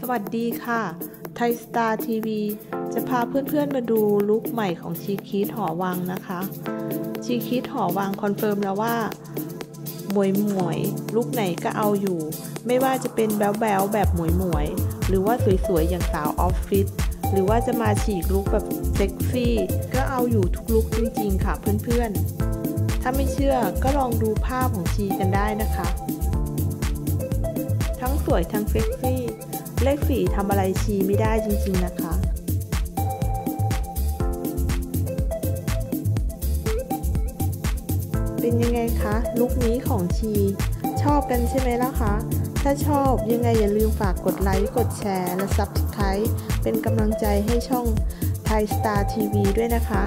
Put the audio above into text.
สวัสดีค่ะ ไทยสตาร์ทีวีจะพาเพื่อนๆมาดู look ใหม่ของ she คริส หอวังนะคะ she คริส หอวัง confirm แล้วว่า หมวยหมวย look ไหนก็เอาอยู่ ไม่ว่าจะเป็นแบ๊วแบวแบบหมวยหมวย หรือว่าสวยๆ อย่างสาวออฟฟิศหรือว่าจะมาฉีก look แบบเซ็กซี่ ก็เอาอยู่ทุก look จริงๆ ค่ะเพื่อนๆ ถ้าไม่เชื่อก็ลองดูภาพของ she กันได้นะคะ ทั้งสวยทั้งเซ็กซี่ เลขสีทำอะไรชีไม่ได้จริงๆนะคะเป็นยังไงคะลุคนี้ของชี ชอบกันใช่ไหมล่ะคะ ถ้าชอบยังไงอย่าลืมฝากกดไลค์กดแชร์ และ Subscribe เป็นกำลังใจให้ช่องไทยสตาร์ทีวีด้วยนะคะ